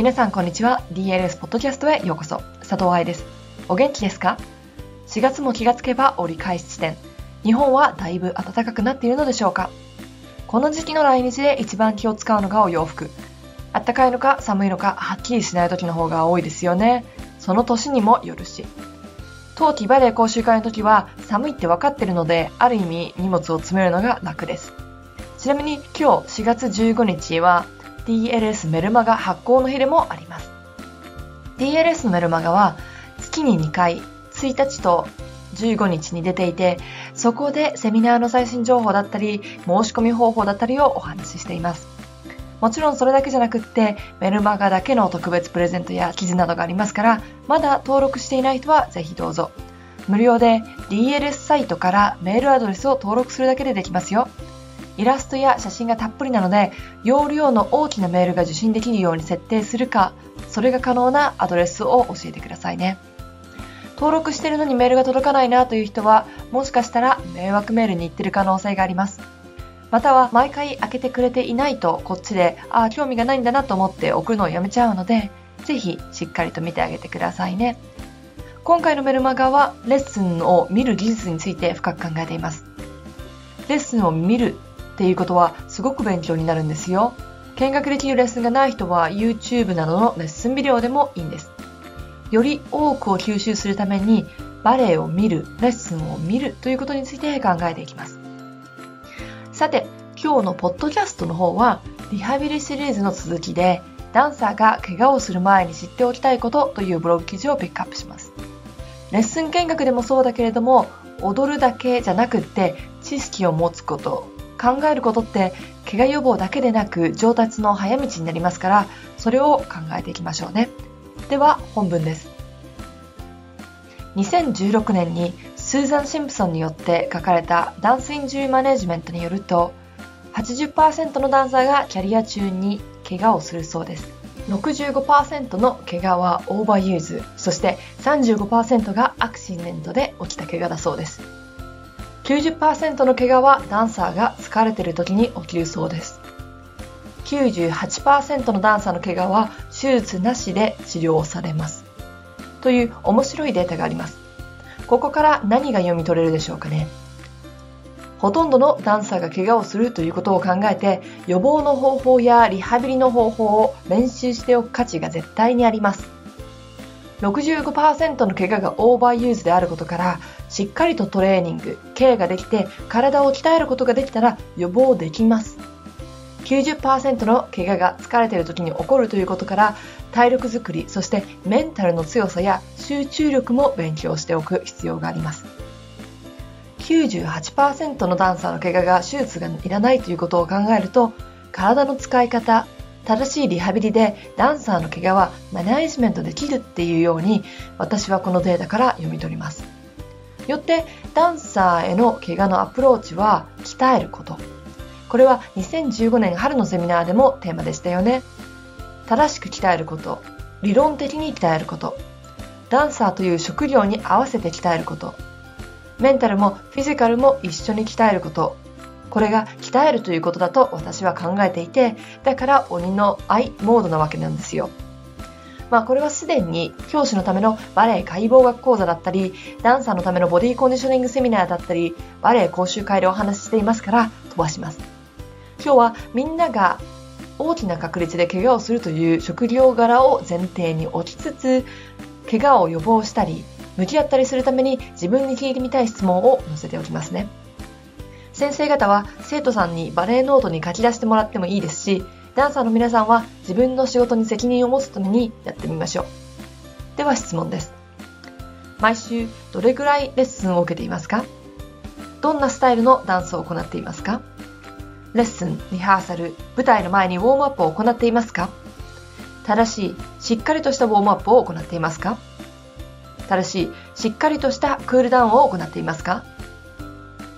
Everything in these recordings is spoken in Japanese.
皆さんこんにちは。DLS ポッドキャストへようこそ。佐藤愛です。お元気ですか？4月も気がつけば折り返し地点。日本はだいぶ暖かくなっているのでしょうか？この時期の来日で一番気を使うのがお洋服。暖かいのか寒いのかはっきりしない時の方が多いですよね。その年にもよるし。冬季バレエ講習会の時は寒いって分かってるのである意味荷物を詰めるのが楽です。ちなみに今日4月15日は DLS メルマガ発行の日でもあります。DLS のメルマガは月に2回1日と15日に出ていてそこでセミナーの最新情報だったり申し込み方法だったりをお話ししています。もちろんそれだけじゃなくってメルマガだけの特別プレゼントや記事などがありますからまだ登録していない人はぜひどうぞ。無料で DLS サイトからメールアドレスを登録するだけでできますよ。イラストや写真がたっぷりなので容量の大きなメールが受信できるように設定するかそれが可能なアドレスを教えてくださいね。登録してるのにメールが届かないなという人はもしかしたら迷惑メールに行ってる可能性があります。または毎回開けてくれていないとこっちでああ興味がないんだなと思って送るのをやめちゃうのでぜひしっかりと見てあげてくださいね。今回のメルマガはレッスンを見る技術について深く考えています。レッスンを見るっていうことはすごく勉強になるんですよ見学できるレッスンがない人は YouTube などのレッスンビデオでもいいんですより多くを吸収するためにバレエを見る、レッスンを見るということについて考えていきます。さて、今日のポッドキャストの方はリハビリシリーズの続きでダンサーが怪我をする前に知っておきたいことというブログ記事をピックアップします。レッスン見学でもそうだけれども踊るだけじゃなくって知識を持つこと考えることって怪我予防だけでなく上達の早道になりますからそれを考えていきましょうね。では本文です。2016年にスーザン・シンプソンによって書かれたダンス・インジュー・マネジメントによると80%のダンサーがキャリア中に怪我をするそうです。65%の怪我はオーバーユーズ。そして35%がアクシデントで起きた怪我だそうです。90%の怪我はダンサーが疲れている時に起きるそうです98%のダンサーの怪我は手術なしで治療されます。という面白いデータがあります。ここから何が読み取れるでしょうかね。ほとんどのダンサーが怪我をするということを考えて予防の方法やリハビリの方法を練習しておく価値が絶対にあります。65%の怪我がオーバーユーズであることからしっかりとトレーニング、ケアができて体を鍛えることができたら予防できます。90%の怪我が疲れている時に起こるということから体力づくりそしてメンタルの強さや集中力も勉強しておく必要があります98%のダンサーの怪我が手術がいらないということを考えると体の使い方正しいリハビリでダンサーの怪我はマネージメントできるっていうように私はこのデータから読み取りますよってダンサーへの怪我のアプローチは鍛えること。これは2015年春のセミナーでもテーマでしたよね。正しく鍛えること、理論的に鍛えること、ダンサーという職業に合わせて鍛えること、メンタルもフィジカルも一緒に鍛えること、これが鍛えるということだと私は考えていて、だから鬼の愛モードなわけなんですよ。まあこれはすでに教師のためのバレエ解剖学講座だったり、ダンサーのためのボディコンディショニングセミナーだったり、バレエ講習会でお話ししていますから飛ばします。今日はみんなが大きな確率で怪我をするという職業柄を前提に置きつつ怪我を予防したり向き合ったりするために自分に聞いてみたい質問を載せておきますね先生方は生徒さんにバレエノートに書き出してもらってもいいですしダンサーの皆さんは自分の仕事に責任を持つためにやってみましょう。では質問です。毎週どれぐらいレッスンを受けていますか？どんなスタイルのダンスを行っていますか？レッスン、リハーサル、舞台の前にウォームアップを行っていますか？正しい、しっかりとしたウォームアップを行っていますか？正しい、しっかりとしたクールダウンを行っていますか？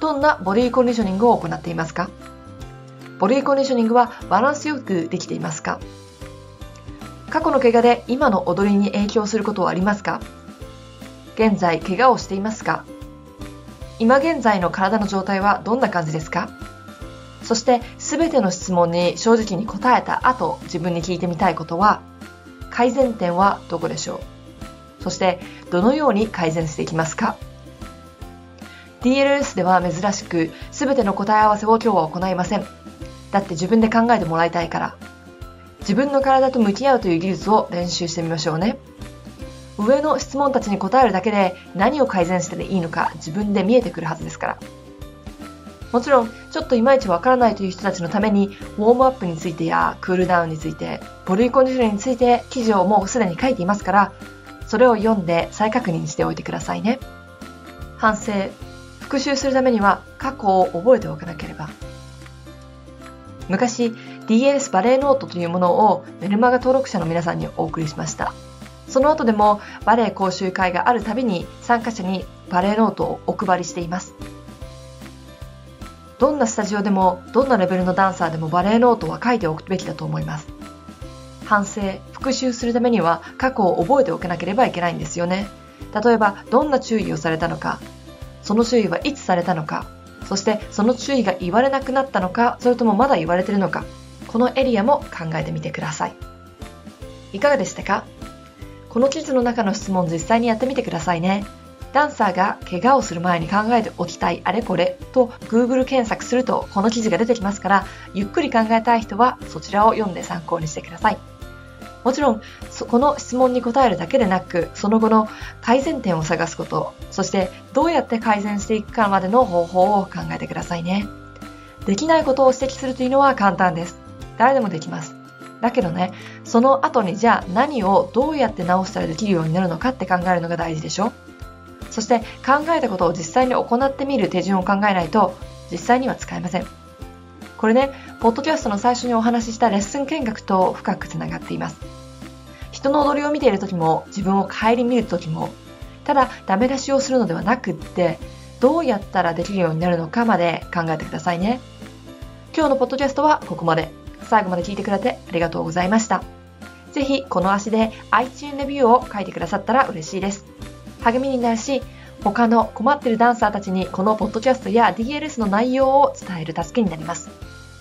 どんなボディコンディショニングを行っていますか？ボディコンディショニングはバランスよくできていますか？過去の怪我で今の踊りに影響することはありますか？現在怪我をしていますか？今現在の体の状態はどんな感じですか？そして全ての質問に正直に答えた後自分に聞いてみたいことは改善点はどこでしょう？そしてどのように改善していきますか？DLS では珍しく全ての答え合わせを今日は行いません。だって自分で考えてもらいたいから自分の体と向き合うという技術を練習してみましょうね上の質問たちに答えるだけで何を改善していいのか自分で見えてくるはずですからもちろん、ちょっといまいちわからないという人たちのために、ウォームアップについてやクールダウンについて、ボディコンディションについて記事をもうすでに書いていますから、それを読んで再確認しておいてくださいね。反省、復習するためには過去を覚えておかなければ。昔、DLS バレーノートというものをメルマガ登録者の皆さんにお送りしました。その後でもバレエ講習会があるたびに参加者にバレーノートをお配りしています。どんなスタジオでもどんなレベルのダンサーでもバレエノートは書いておくべきだと思います反省復習するためには過去を覚えておかなければいけないんですよね例えばどんな注意をされたのかその注意はいつされたのかそしてその注意が言われなくなったのかそれともまだ言われてるのかこのエリアも考えてみてください。いかがでしたか？この記事の中の質問実際にやってみてくださいね。ダンサーが怪我をする前に考えておきたいあれこれと Google 検索するとこの記事が出てきますからゆっくり考えたい人はそちらを読んで参考にしてください。もちろん、この質問に答えるだけでなく、その後の改善点を探すこと、そしてどうやって改善していくかまでの方法を考さいね。できないことを指摘するというのは簡単です。誰でもできます。だけどね、その後にじゃあ何をどうやって直したらできるようになるのかって考えるのが大事でしょそして考えたことを実際に行ってみる手順を考えないと実際には使えません。これね、ポッドキャストの最初にお話ししたレッスン見学と深くつながっています。人の踊りを見ている時も自分を顧みる時もただダメ出しをするのではなくってどうやったらできるようになるのかまで考えてくださいね。今日のポッドキャストはここまで。最後まで聞いてくれてありがとうございました。ぜひこの足で iTunes レビューを書いてくださったら嬉しいです。励みになるし、他の困ってるダンサーたちにこのポッドキャストや DLS の内容を伝える助けになります。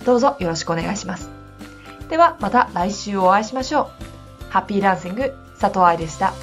どうぞよろしくお願いします。ではまた来週お会いしましょう。ハッピーダンシング佐藤愛でした。